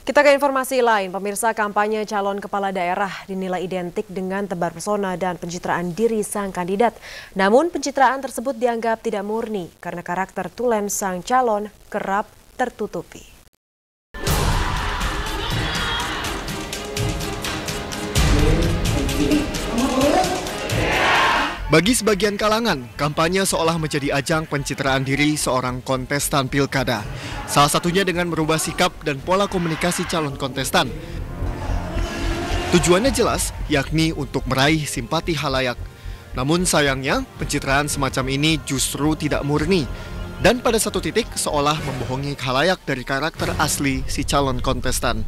Kita ke informasi lain, pemirsa kampanye calon kepala daerah dinilai identik dengan tebar pesona dan pencitraan diri sang kandidat. Namun pencitraan tersebut dianggap tidak murni karena karakter tulen sang calon kerap tertutupi. Bagi sebagian kalangan, kampanye seolah menjadi ajang pencitraan diri seorang kontestan pilkada. Salah satunya dengan merubah sikap dan pola komunikasi calon kontestan. Tujuannya jelas, yakni untuk meraih simpati halayak. Namun sayangnya, pencitraan semacam ini justru tidak murni. Dan pada satu titik seolah membohongi halayak dari karakter asli si calon kontestan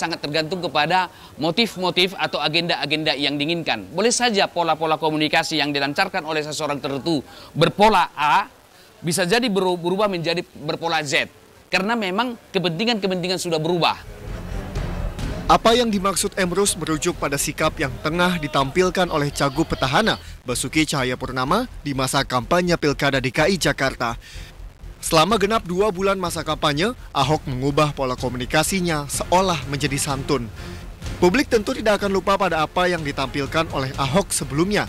sangat tergantung kepada motif-motif atau agenda-agenda yang diinginkan. Boleh saja pola-pola komunikasi yang dilancarkan oleh seseorang tertentu berpola A bisa jadi berubah menjadi berpola Z. Karena memang kepentingan-kepentingan sudah berubah. Apa yang dimaksud Emrus merujuk pada sikap yang tengah ditampilkan oleh cagup petahana Basuki Cahayapurnama di masa kampanye Pilkada DKI Jakarta. Selama genap dua bulan masa kampanye, Ahok mengubah pola komunikasinya seolah menjadi santun. Publik tentu tidak akan lupa pada apa yang ditampilkan oleh Ahok sebelumnya.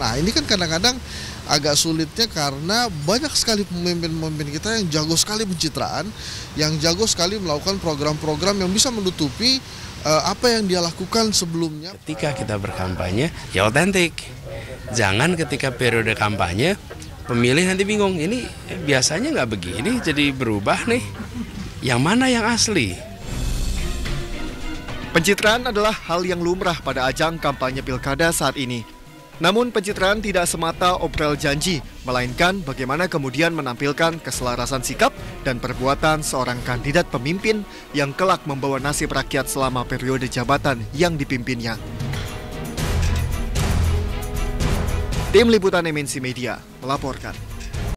Nah ini kan kadang-kadang agak sulitnya karena banyak sekali pemimpin-pemimpin kita yang jago sekali pencitraan, yang jago sekali melakukan program-program yang bisa menutupi uh, apa yang dia lakukan sebelumnya. Ketika kita berkampanye, ya otentik. Jangan ketika periode kampanye pemilih nanti bingung ini biasanya nggak begini jadi berubah nih yang mana yang asli Pencitraan adalah hal yang lumrah pada ajang kampanye pilkada saat ini. Namun pencitraan tidak semata obrol janji, melainkan bagaimana kemudian menampilkan keselarasan sikap dan perbuatan seorang kandidat pemimpin yang kelak membawa nasib rakyat selama periode jabatan yang dipimpinnya. Tim Liputan MNC Media melaporkan.